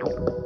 同。